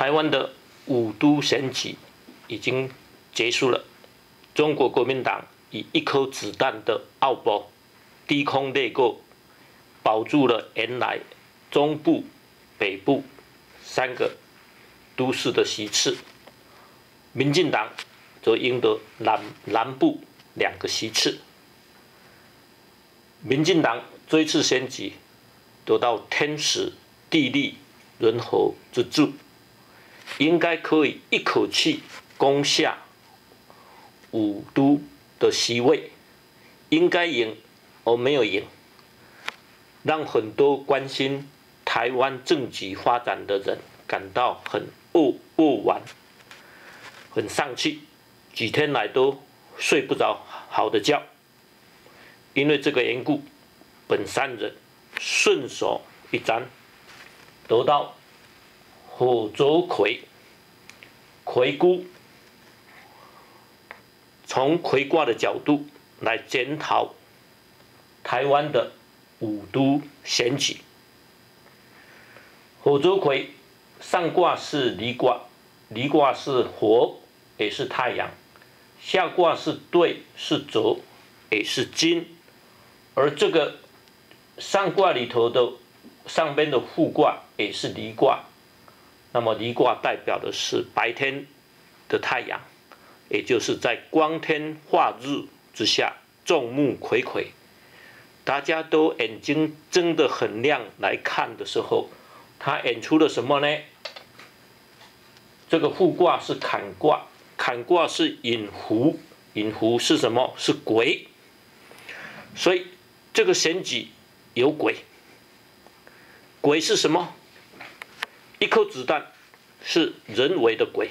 台湾的五都选举已经结束了，中国国民党以一颗子弹的奥博低空掠过，保住了原来中部、北部三个都市的席次，民进党则赢得南南部两个席次。民进党这一次选举得到天时地利人和之助。应该可以一口气攻下五都的席位，应该赢而没有赢，让很多关心台湾政局发展的人感到很扼扼腕，很丧气，几天来都睡不着好的觉。因为这个缘故，本山人顺手一沾，得到。火灼葵，葵姑从葵卦的角度来检讨台湾的五都选举。火灼葵上卦是离卦，离卦是火，也是太阳；下卦是兑，是泽，也是金。而这个上卦里头的上边的复卦也是离卦。那么离卦代表的是白天的太阳，也就是在光天化日之下，众目睽睽，大家都眼睛睁得很亮来看的时候，他演出了什么呢？这个复卦是坎卦，坎卦是隐伏，隐伏是什么？是鬼。所以这个选举有鬼，鬼是什么？一颗子弹是人为的鬼，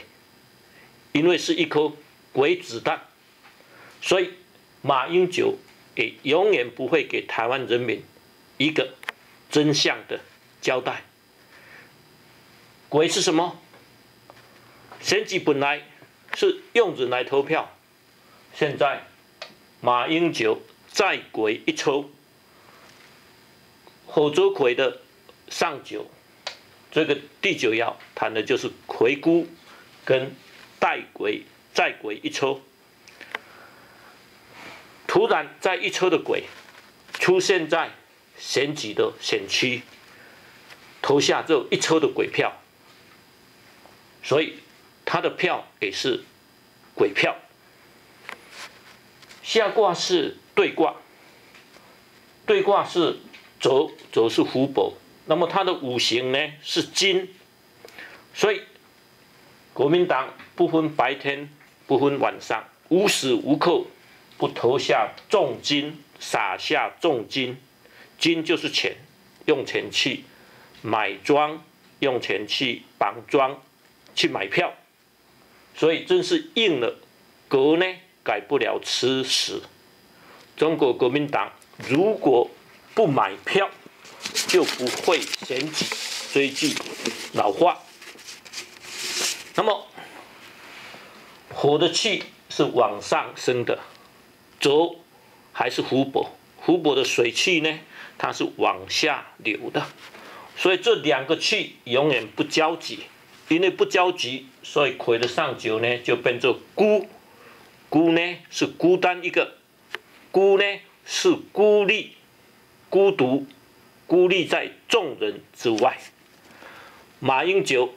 因为是一颗鬼子弹，所以马英九也永远不会给台湾人民一个真相的交代。鬼是什么？选举本来是用人来投票，现在马英九再鬼一抽，火烛鬼的上九。这个第九爻谈的就是魁孤跟带鬼再鬼一抽，突然在一抽的鬼出现在选举的选区，投下这一抽的鬼票，所以他的票也是鬼票。下卦是对卦，对卦是走走是福伯。那么它的五行呢是金，所以国民党不分白天不分晚上，无时无刻不投下重金，撒下重金，金就是钱，用钱去买庄，用钱去绑庄，去买票，所以真是应了格呢改不了吃屎。中国国民党如果不买票。就不会选举这一句老化。那么火的气是往上升的，浊还是湖泊？湖泊的水气呢？它是往下流的。所以这两个气永远不交集，因为不交集，所以魁的上九呢就变作孤。孤呢是孤单一个，孤呢是孤立、孤独。孤立在众人之外。马英九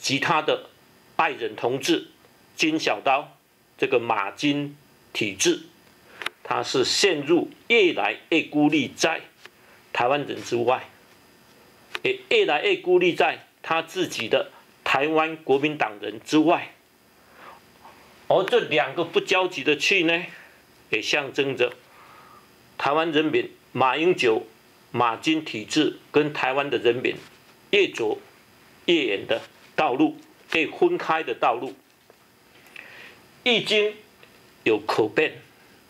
及他的爱人同志金小刀，这个马金体制，他是陷入越来越孤立在台湾人之外，也越来越孤立在他自己的台湾国民党人之外。而这两个不交集的气呢，也象征着台湾人民马英九。马金体制跟台湾的人民越走越远的道路，被分开的道路。易经有可变，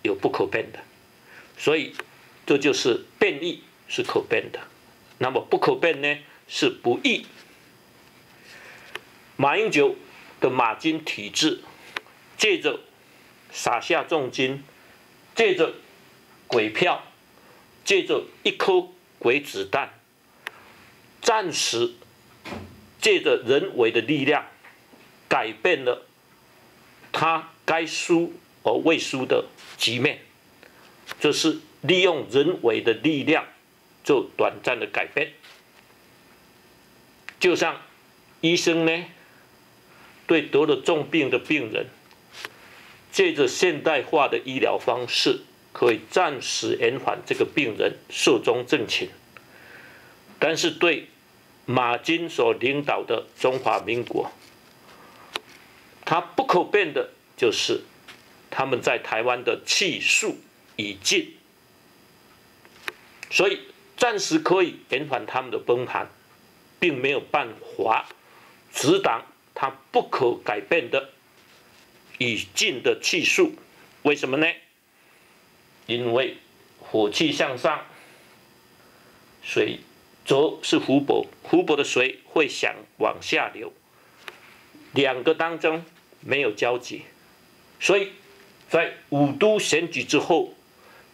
有不可变的，所以这就是变异是可变的。那么不可变呢？是不易。马英九的马金体制，借着撒下重金，借着鬼票，借着一颗。鬼子弹暂时借着人为的力量，改变了他该输而未输的局面，就是利用人为的力量做短暂的改变。就像医生呢，对得了重病的病人，借着现代化的医疗方式，可以暂时延缓这个病人寿终正寝。但是对马金所领导的中华民国，他不可变的就是他们在台湾的气数已尽，所以暂时可以延缓他们的崩盘，并没有办法阻挡他不可改变的已尽的气数。为什么呢？因为火气向上，水。浊是湖泊，湖泊的水会想往下流，两个当中没有交集，所以在五都选举之后，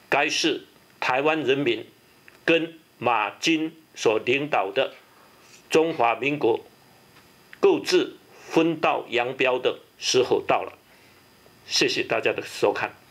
该是台湾人民跟马金所领导的中华民国各自分道扬镳的时候到了。谢谢大家的收看。